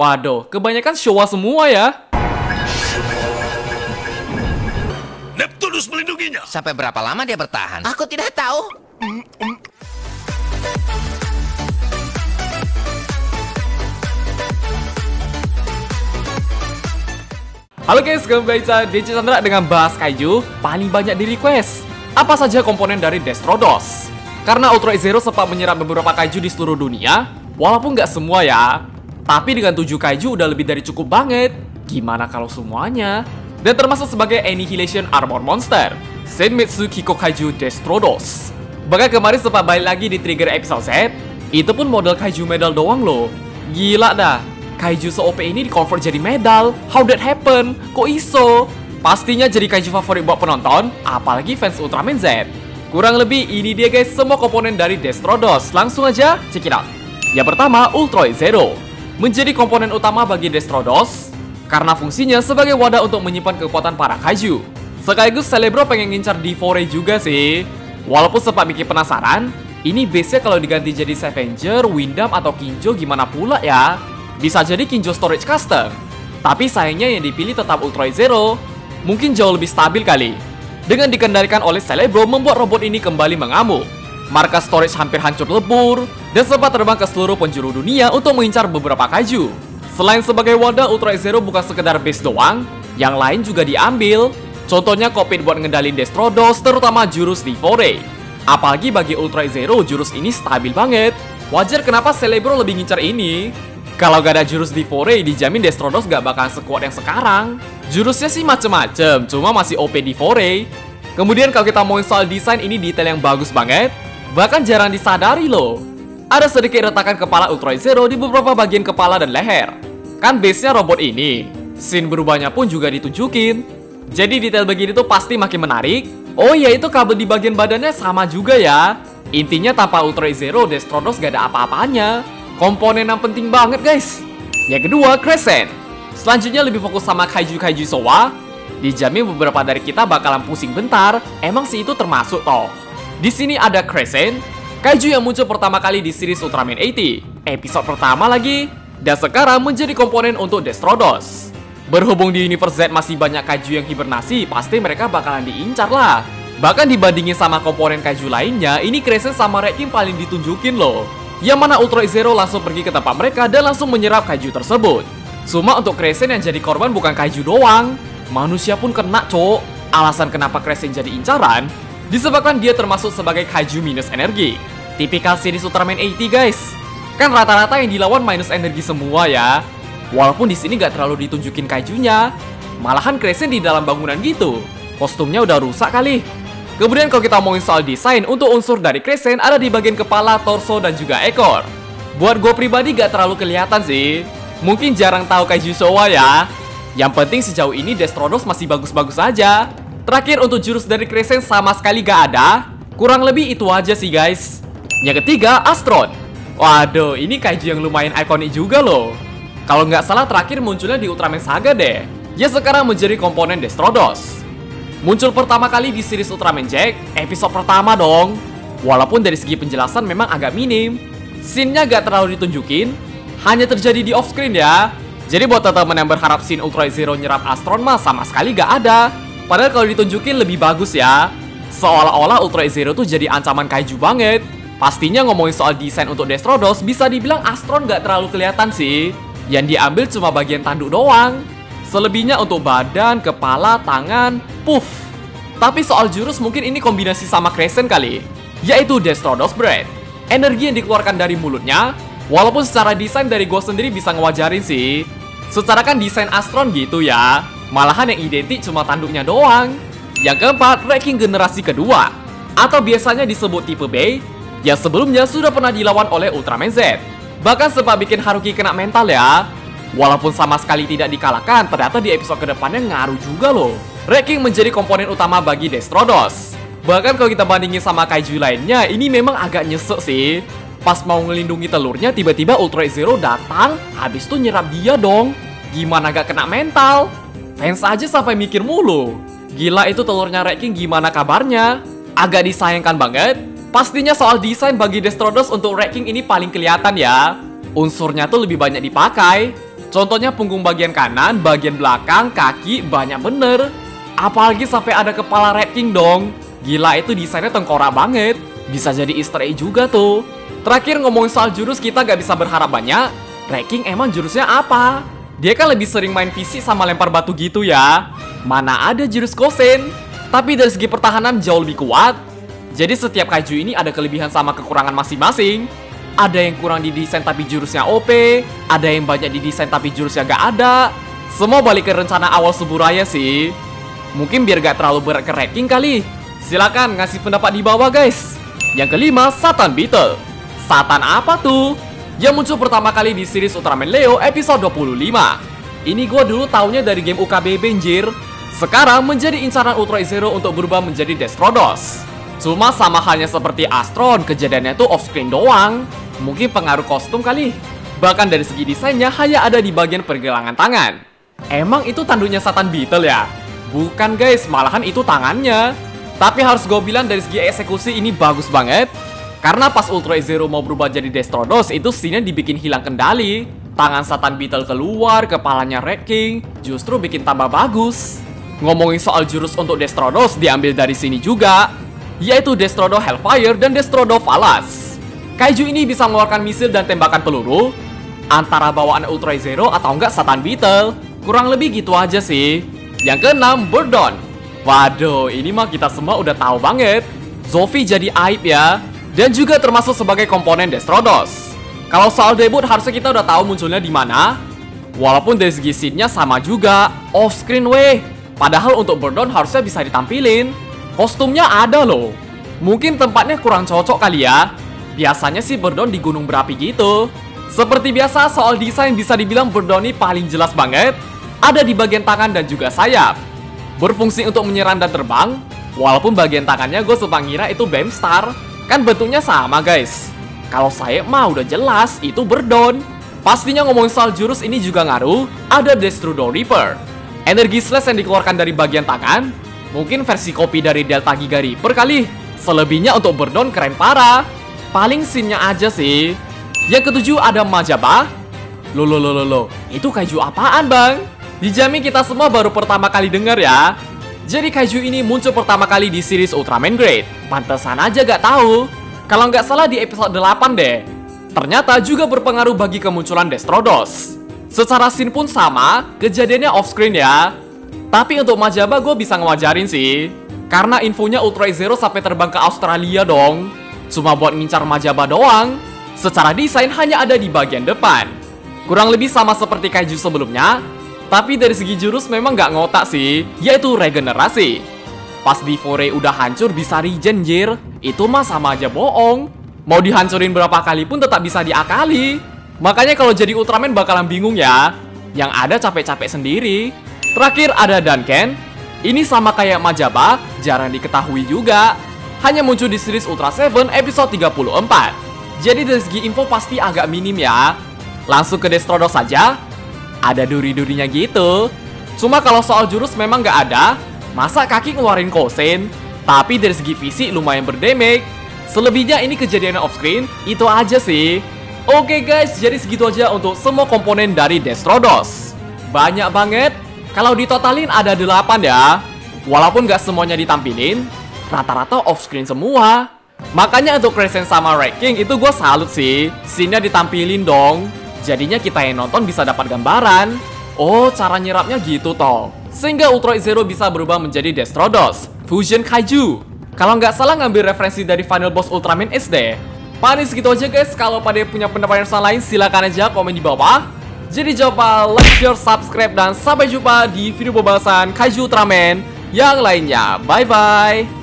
Waduh, kebanyakan Showa semua ya. Neptunus melindunginya. Sampai berapa lama dia bertahan? Aku tidak tahu. Halo guys, kembali saya DJ Chandra dengan bahas kaiju paling banyak di request. Apa saja komponen dari Destrodos? Karena Ultra Zero sempat menyerap beberapa kaiju di seluruh dunia, walaupun nggak semua ya. Tapi dengan 7 kaiju udah lebih dari cukup banget. Gimana kalau semuanya? Dan termasuk sebagai Annihilation Armor Monster, Senmetsu Kiko Kaiju Destrodos. Bahkan kemarin sempat balik lagi di trigger episode set, itu pun model kaiju medal doang loh. Gila dah, kaiju se-OP ini di-convert jadi medal. How that happen? Kok iso? Pastinya jadi kaiju favorit buat penonton, apalagi fans Ultraman Z. Kurang lebih ini dia guys semua komponen dari Destrodos. Langsung aja check it out. Yang pertama, Ultroid Zero. Menjadi komponen utama bagi Destrodos karena fungsinya sebagai wadah untuk menyimpan kekuatan para kaiju. Sekaligus Celebro pengen ngincar D4 juga sih. Walaupun sempat bikin penasaran, ini base-nya kalau diganti jadi Scavenger, Windam, atau Kinjo gimana pula ya? Bisa jadi Kinjo Storage Custom. Tapi sayangnya yang dipilih tetap Ultroid Zero. Mungkin jauh lebih stabil kali. Dengan dikendalikan oleh Celebro membuat robot ini kembali mengamuk. Markas storage hampir hancur lebur, dan sempat terbang ke seluruh penjuru dunia untuk mengincar beberapa kaiju. Selain sebagai wadah, Ultra Zero bukan sekedar base doang, yang lain juga diambil. Contohnya kokpit buat ngendalin Destrodos, terutama jurus D4 Apalagi bagi Ultra Zero, jurus ini stabil banget. Wajar kenapa Celebro lebih ngincar ini. Kalau gak ada jurus D4 dijamin Destrodos gak bakal sekuat yang sekarang. Jurusnya sih macem-macem, cuma masih OP D4 Kemudian kalau kita mau soal desain ini detail yang bagus banget, bahkan jarang disadari loh. Ada sedikit retakan kepala Ultra Zero di beberapa bagian kepala dan leher. Kan base-nya robot ini. Scene berubahnya pun juga ditunjukin. Jadi detail begini tuh pasti makin menarik. Oh iya itu kabel di bagian badannya sama juga ya. Intinya tanpa Ultra Zero, Destrodos gak ada apa-apanya. Komponen yang penting banget guys. Yang kedua, Crescent. Selanjutnya lebih fokus sama kaiju-kaiju Sowa. Dijamin beberapa dari kita bakalan pusing bentar. Emang sih itu termasuk toh. Di sini ada Crescent, kaiju yang muncul pertama kali di series Ultraman 80, episode pertama lagi, dan sekarang menjadi komponen untuk Destrodos. Berhubung di Universe Z masih banyak kaiju yang hibernasi, pasti mereka bakalan diincar lah. Bahkan dibandingin sama komponen kaiju lainnya, ini Crescent sama Rekin paling ditunjukin loh. Yang mana Ultra Zero langsung pergi ke tempat mereka dan langsung menyerap kaiju tersebut. Cuma untuk Crescent yang jadi korban bukan kaiju doang, manusia pun kena cok. Alasan kenapa Crescent jadi incaran, disebabkan dia termasuk sebagai kaiju minus energi. Tipikal series Ultraman 80 guys. Kan rata-rata yang dilawan minus energi semua ya. Walaupun di sini nggak terlalu ditunjukin kaijunya, malahan Crescent di dalam bangunan gitu. Kostumnya udah rusak kali. Kemudian kalau kita ngomongin soal desain, untuk unsur dari Crescent ada di bagian kepala, torso, dan juga ekor. Buat gue pribadi gak terlalu kelihatan sih. Mungkin jarang tahu kaiju Showa ya. Yang penting sejauh ini Destrodos masih bagus-bagus aja. Terakhir untuk jurus dari Crescent sama sekali gak ada. Kurang lebih itu aja sih guys. Yang ketiga, Astron. Waduh, ini kaiju yang lumayan ikonik juga loh. Kalau nggak salah terakhir munculnya di Ultraman Saga deh. Ya sekarang menjadi komponen Destrodos. Muncul pertama kali di series Ultraman Jack, episode pertama dong. Walaupun dari segi penjelasan memang agak minim. Scene-nya gak terlalu ditunjukin, hanya terjadi di off-screen ya. Jadi buat teman-teman yang berharap scene Ultra Zero nyerap Astron mah sama sekali gak ada. Padahal kalau ditunjukin lebih bagus ya. Seolah-olah Ultra Zero tuh jadi ancaman kaiju banget. Pastinya ngomongin soal desain untuk Destrodos, bisa dibilang Astron gak terlalu kelihatan sih. Yang diambil cuma bagian tanduk doang. Selebihnya untuk badan, kepala, tangan, puff. Tapi soal jurus mungkin ini kombinasi sama Crescent kali. Yaitu Destrodos Breath. Energi yang dikeluarkan dari mulutnya, walaupun secara desain dari gue sendiri bisa ngewajarin sih. Secara kan desain Astron gitu ya. Malahan yang identik cuma tanduknya doang. Yang keempat, ranking generasi kedua. Atau biasanya disebut tipe B, yang sebelumnya sudah pernah dilawan oleh Ultraman Z. Bahkan sempat bikin Haruki kena mental ya. Walaupun sama sekali tidak dikalahkan, ternyata di episode ke depannya ngaruh juga loh. Ranking menjadi komponen utama bagi Destrodos. Bahkan kalau kita bandingin sama kaiju lainnya, ini memang agak nyesek sih. Pas mau ngelindungi telurnya, tiba-tiba Ultra Zero datang, habis itu nyerap dia dong. Gimana gak kena mental? Fans aja sampai mikir mulu. Gila itu telurnya Red King gimana kabarnya? Agak disayangkan banget. Pastinya soal desain bagi Destrodos untuk Red King ini paling kelihatan ya. Unsurnya tuh lebih banyak dipakai. Contohnya punggung bagian kanan, bagian belakang, kaki, banyak bener. Apalagi sampai ada kepala Red King dong. Gila itu desainnya tengkorak banget. Bisa jadi easter egg juga tuh. Terakhir ngomongin soal jurus kita gak bisa berharap banyak. Red King emang jurusnya apa? Dia kan lebih sering main fisik sama lempar batu gitu ya. Mana ada jurus kosen? Tapi dari segi pertahanan jauh lebih kuat. Jadi setiap kaiju ini ada kelebihan sama kekurangan masing-masing. Ada yang kurang didesain tapi jurusnya OP, ada yang banyak didesain tapi jurusnya gak ada. Semua balik ke rencana awal Suburaya sih. Mungkin biar gak terlalu berat ke ranking kali. Silakan ngasih pendapat di bawah guys. Yang kelima, Satan Beetle. Satan apa tuh? Yang muncul pertama kali di series Ultraman Leo episode 25. Ini gue dulu taunya dari game UKB Benjir. Sekarang menjadi incaran Ultra Zero untuk berubah menjadi Destrodos. Cuma sama halnya seperti Astron, kejadiannya tuh off screen doang. Mungkin pengaruh kostum kali. Bahkan dari segi desainnya hanya ada di bagian pergelangan tangan. Emang itu tanduknya Satan Beetle ya? Bukan guys, malahan itu tangannya. Tapi harus gue bilang dari segi eksekusi ini bagus banget. Karena pas Ultra Zero mau berubah jadi Destrodos, itu scene dibikin hilang kendali. Tangan Satan Beetle keluar, kepalanya Red King, justru bikin tambah bagus. Ngomongin soal jurus untuk Destrodos diambil dari sini juga yaitu Destrodo Hellfire dan Destrodo Falas. Kaiju ini bisa mengeluarkan misil dan tembakan peluru antara bawaan Ultra Zero atau enggak Satan Beetle. Kurang lebih gitu aja sih. Yang keenam, Burdon. Waduh, ini mah kita semua udah tahu banget. Zofi jadi aib ya. Dan juga termasuk sebagai komponen Destrodos. Kalau soal debut harusnya kita udah tahu munculnya di mana. Walaupun dari segi scene-nya sama juga, off screen weh. Padahal untuk Burdon harusnya bisa ditampilin. Kostumnya ada loh. Mungkin tempatnya kurang cocok kali ya. Biasanya sih Berdon di gunung berapi gitu. Seperti biasa soal desain bisa dibilang Berdon ini paling jelas banget. Ada di bagian tangan dan juga sayap. Berfungsi untuk menyerang dan terbang. Walaupun bagian tangannya gue sempat ngira itu Bemstar. Kan bentuknya sama guys. Kalau sayap mah udah jelas itu Berdon. Pastinya ngomongin soal jurus ini juga ngaruh. Ada Destrudo Reaper. Energi slash yang dikeluarkan dari bagian tangan Mungkin versi kopi dari Delta Giga Reaper kali. Selebihnya untuk Berdon keren parah. Paling scene-nya aja sih. Yang ketujuh ada Majaba. Loh, loh, loh, loh. Itu kaiju apaan, Bang? Dijamin kita semua baru pertama kali dengar ya. Jadi kaiju ini muncul pertama kali di series Ultraman Great. Pantesan aja gak tahu. Kalau nggak salah di episode 8 deh. Ternyata juga berpengaruh bagi kemunculan Destrodos. Secara scene pun sama, kejadiannya off-screen ya. Tapi untuk Majaba gue bisa ngewajarin sih. Karena infonya Ultra Zero sampai terbang ke Australia dong. Cuma buat ngincar Majaba doang. Secara desain hanya ada di bagian depan. Kurang lebih sama seperti kaiju sebelumnya. Tapi dari segi jurus memang nggak ngotak sih, yaitu regenerasi. Pas di Fore udah hancur bisa regen jir, itu mah sama aja bohong. Mau dihancurin berapa kali pun tetap bisa diakali. Makanya kalau jadi Ultraman bakalan bingung ya. Yang ada capek-capek sendiri. Terakhir ada Duncan. Ini sama kayak Majaba, jarang diketahui juga. Hanya muncul di series Ultra 7 episode 34. Jadi dari segi info pasti agak minim ya. Langsung ke Destrodos saja. Ada duri-durinya gitu. Cuma kalau soal jurus memang nggak ada. Masa kaki ngeluarin kosen? Tapi dari segi fisik lumayan berdamage. Selebihnya ini kejadian off screen, itu aja sih. Oke guys, jadi segitu aja untuk semua komponen dari Destrodos. Banyak banget, kalau ditotalin ada 8 ya. Walaupun gak semuanya ditampilin, rata-rata off screen semua. Makanya untuk Crescent sama King itu gue salut sih. Scene-nya ditampilin dong. Jadinya kita yang nonton bisa dapat gambaran. Oh, cara nyerapnya gitu toh. Sehingga Ultra Zero bisa berubah menjadi Destrodos, Fusion Kaiju. Kalau nggak salah ngambil referensi dari Final Boss Ultraman SD. Panis gitu aja guys, kalau pada punya pendapat yang lain silahkan aja komen di bawah. Jadi coba like, share, subscribe, dan sampai jumpa di video pembahasan Kaiju Ultraman yang lainnya. Bye-bye!